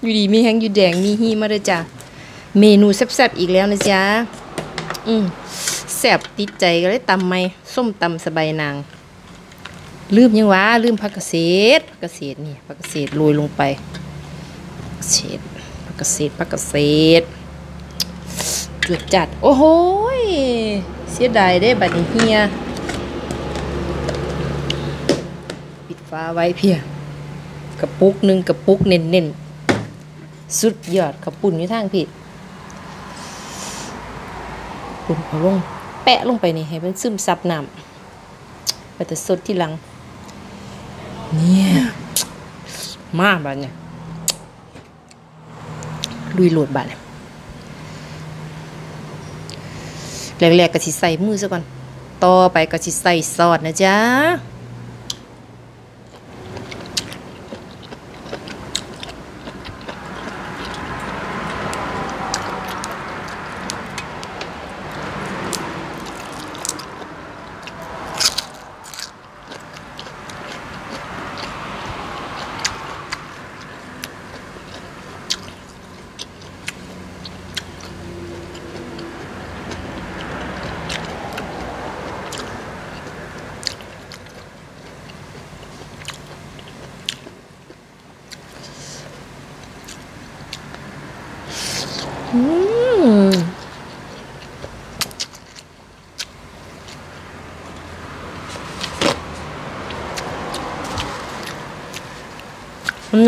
อยู่ดีมีแห้งอยู่แดงมีฮีมาเลยจ้ะเมนูแซ่บๆอีกแล้วนะจ๊ะอืมแซ่บติดใจก็เลยตำไหมส้มตำสบายนาง ลืมยังวะลืมผักกระเศษผักกระเศษนี่ผักกระเศษโรยลงไปเศษผักกระเศษผักกระเศษจวดจัด โอ้โหเสียดายได้บัดนี้เฮียปิดฟ้าไว้เพีย กระปุกหนึ่งกระปุกเน้นๆสุดยอดขับปุ่นอยู่ทางพี่ปุ่นเอาลงแปะลงไปนี่ให้มันซึมซับน้ำไปแต่สดที่หลัง เนี่ยมากบาดเนี่ยลุยโหลดบาดเนี่ยแรกๆก็สิใส่มือซะก่อน ต่อไปก็สิใส่ซอสนะจ๊ะ อืม มัน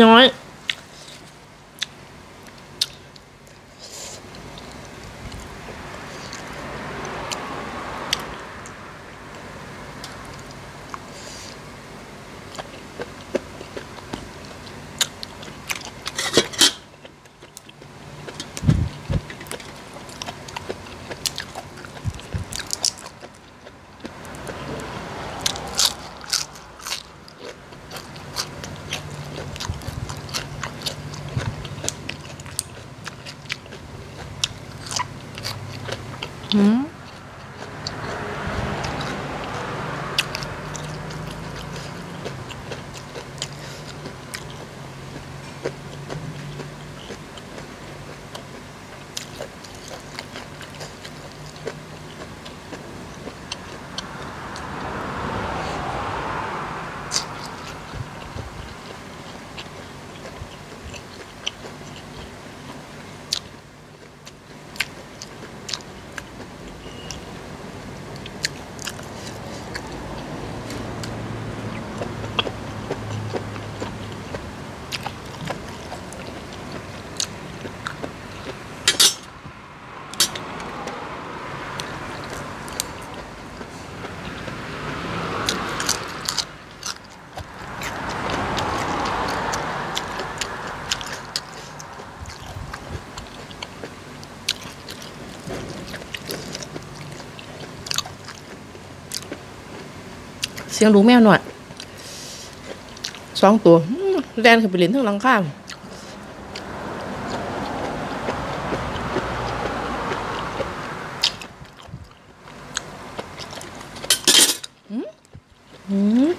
เสียงลูกแมวหนวดสองตัวแดนขึ้นไปเล่นทั้งหลังข้างอืมอืม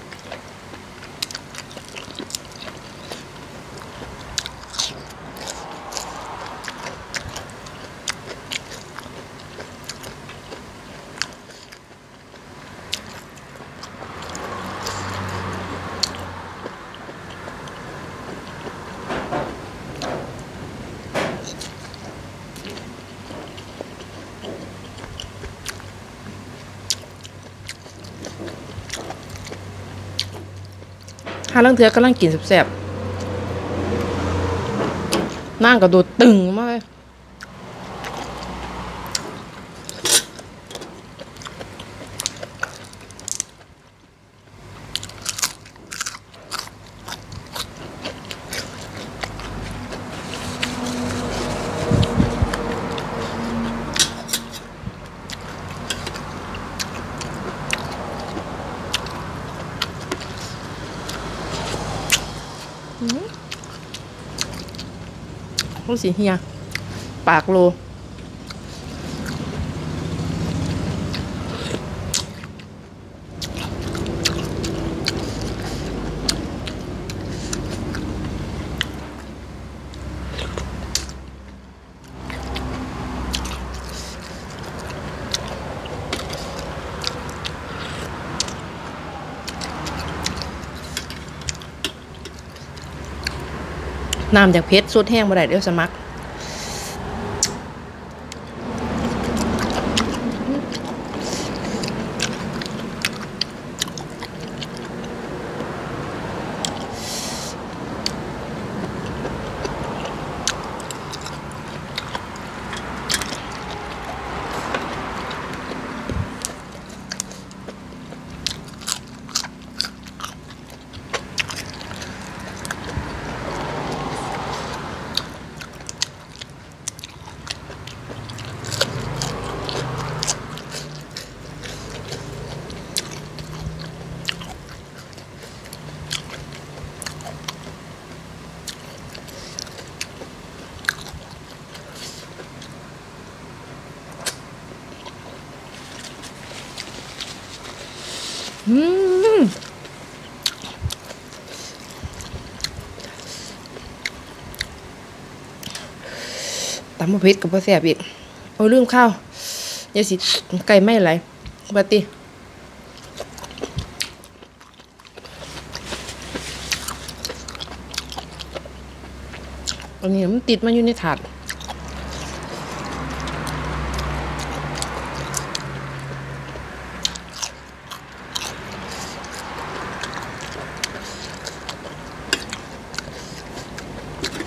ฮาลังเถือกำลังกินแซ่บๆนั่งกระโดดตึงมากเลย รู้สิเฮีย ปากโล น้ำจากเพชรสุดแห้งบ่ได้เดี๋ยวสมัคร อืมตำมะพชรกับพ่อแสบอีกเอาลืมข้าวอย่าสิไก่ไม่ไหลบัดติอันนี้มันติดมาอยู่ในถาด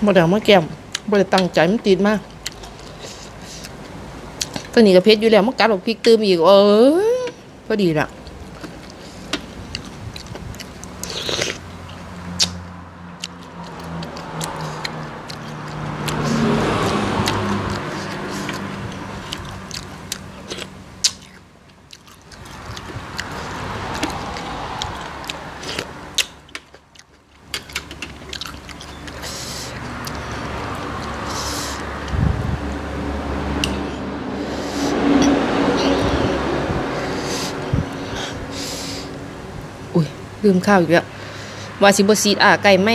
บ่ได้เอามาแก้มบ่ได้ตั้งใจมันติดมากตัวนี้ก็เพชรอยู่แล้วมันกัดออกพริกตืมอีกเออพอดีละ ลืมข้าวอีกแล้วว่าสิบซีดอ่าไก่ไม่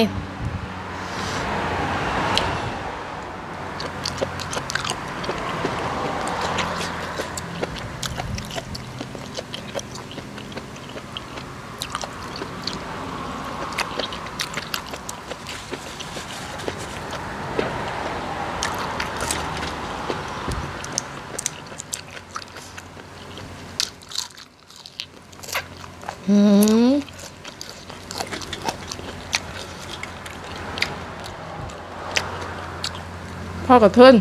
อืม พ่อกับเทิน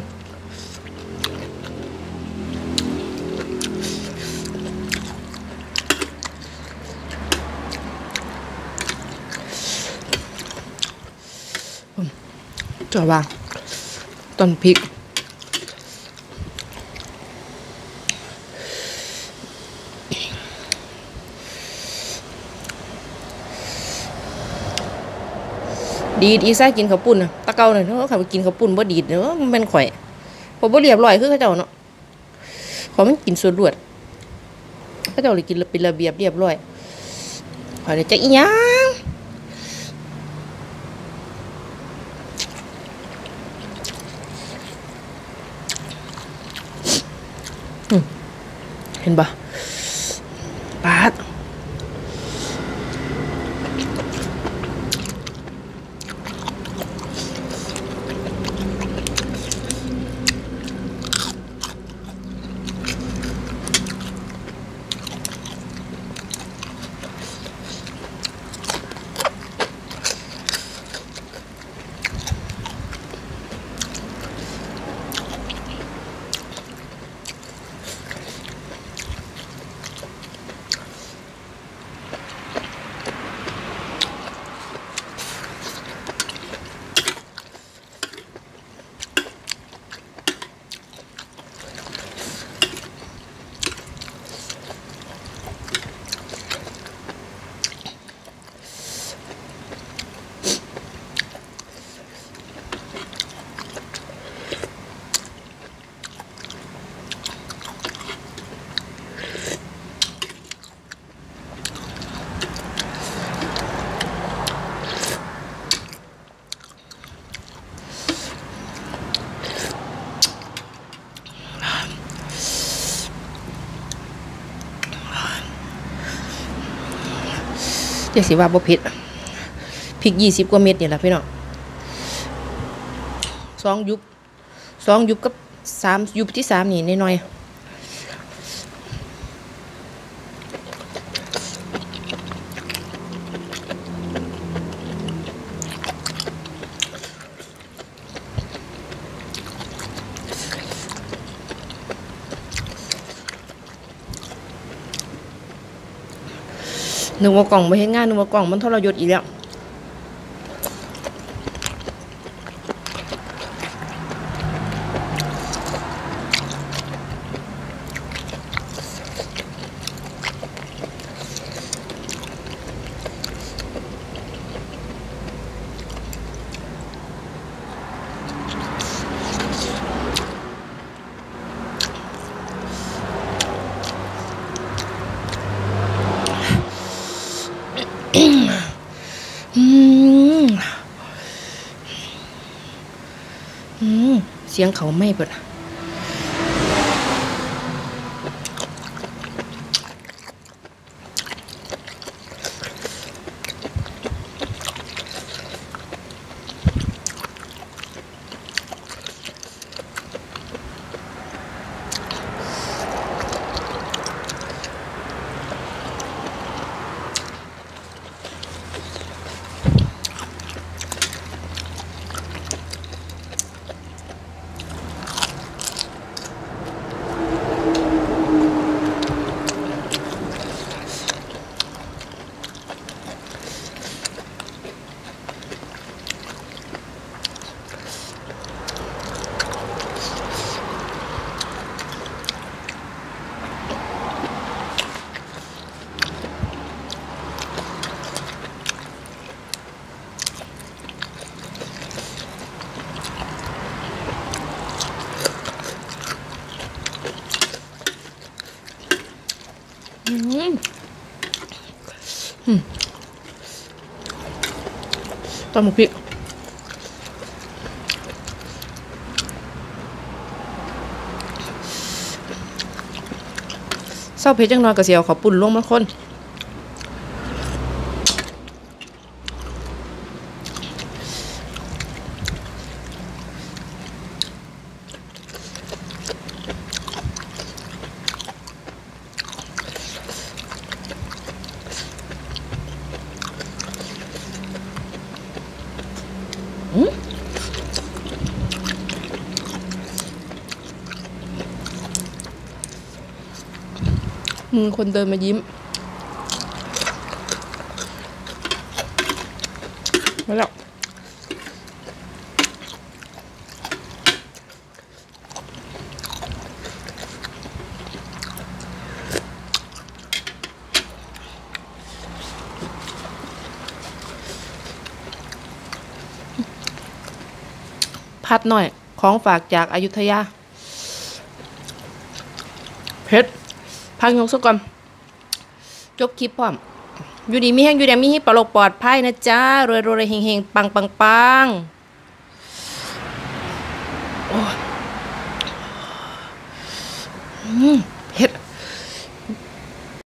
อืมจะวางต้นพริก ดีดอีซ่ากินข้าวปุ้นน่ะตะเกาหน่อยเนาขับไปกินข้าวปุ้นบ่ดีดเนาะมันเป็นข่อยพอบ่เรียบร้อยคือเขาเจ้าเนาะขอมันกินส่วนรวดเขาเจ้าเลยกินเป็นระเบียบเรียบร้อยข่อยเลยจะอีหยังเห็นปะ จะสิว่าบ่เผ็ดพริกยี่สิบกว่าเม็ดเนี่ยแหละพี่น้องสองยุบสองยุบกับสามยุบที่สามนี่น้อย หนึกว่ากล่องไม่เห็นงานหนึกว่ากล่องมันทรยศอีกแล้ว เสียงเขาไม่เปิดอืมอืม ตำหมูพริกเศร้าเพชรจังนอนกระเสียวขอปุ่นลงมาคน มือคนเดินมายิ้มมาแล้วพัดหน่อย ของฝากจากอายุทยา เพชร พักยกซะก่อนจบคลิปพร้อมอยู่ดีมีแห้งอยู่แดงมีให้ปลอกปลอดภัยนะจ๊ะรวยรวยเฮงเฮงปังปังปังอืม